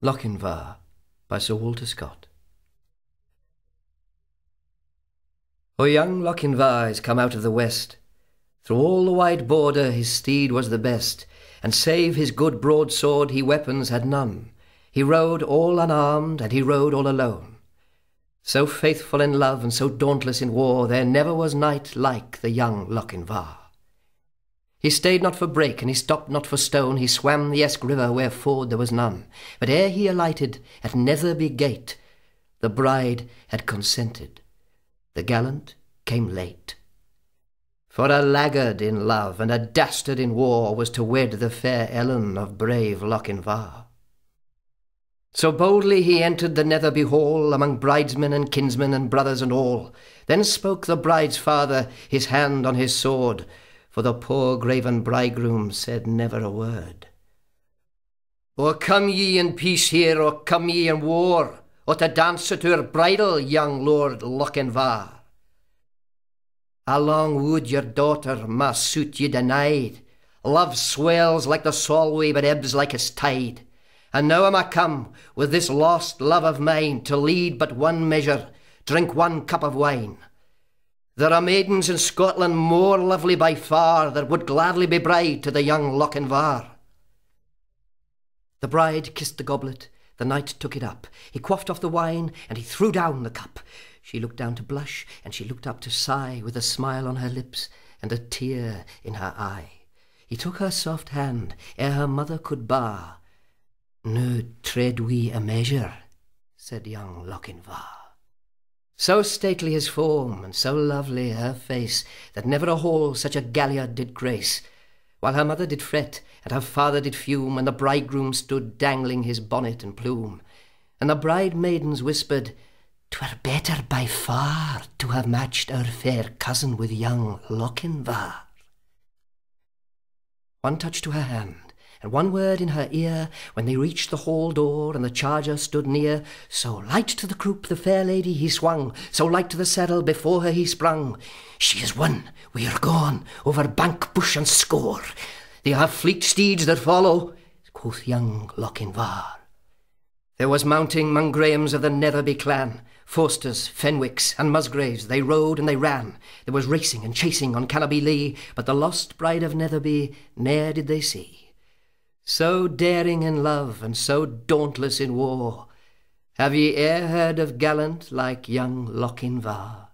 Lochinvar by Sir Walter Scott. O young Lochinvar is come out of the west. Through all the wide border his steed was the best, and save his good broadsword he weapons had none. He rode all unarmed, and he rode all alone. So faithful in love and so dauntless in war, there never was knight like the young Lochinvar. He stayed not for brake, and he stopped not for stone, he swam the Eske river where ford there was none. But ere he alighted at Netherby gate, the bride had consented. The gallant came late. For a laggard in love and a dastard in war was to wed the fair Ellen of brave Lochinvar. So boldly he entered the Netherby hall among bridesmen and kinsmen and brothers and all. Then spoke the bride's father, his hand on his sword, for the poor graven bridegroom said never a word. Or come ye in peace here, or come ye in war, or to dance at your bridal, young Lord Lochinvar? How long would your daughter ma suit ye denied? Love swells like the Solway, but ebbs like its tide. And now am I come with this lost love of mine to lead but one measure, drink one cup of wine. There are maidens in Scotland more lovely by far that would gladly be bride to the young Lochinvar. The bride kissed the goblet, the knight took it up. He quaffed off the wine, and he threw down the cup. She looked down to blush, and she looked up to sigh, with a smile on her lips and a tear in her eye. He took her soft hand, ere her mother could bar. Now tread we a measure, said young Lochinvar. So stately his form, and so lovely her face, that never a hall such a galliard did grace. While her mother did fret, and her father did fume, and the bridegroom stood dangling his bonnet and plume. And the bride maidens whispered, "'Twere better by far to have matched our fair cousin with young Lochinvar. One touch to her hand, and one word in her ear when they reached the hall door and the charger stood near. So light to the croup the fair lady he swung, so light to the saddle before her he sprung. She is won, we are gone, over bank, bush, and score. They have fleet steeds that follow, quoth young Lochinvar. There was mounting mong Grahams of the Netherby clan, Forsters, Fenwicks, and Musgraves, they rode and they ran. There was racing and chasing on Cannobie Lee, but the lost bride of Netherby ne'er did they see. So daring in love and so dauntless in war, have ye e'er heard of gallant like young Lochinvar?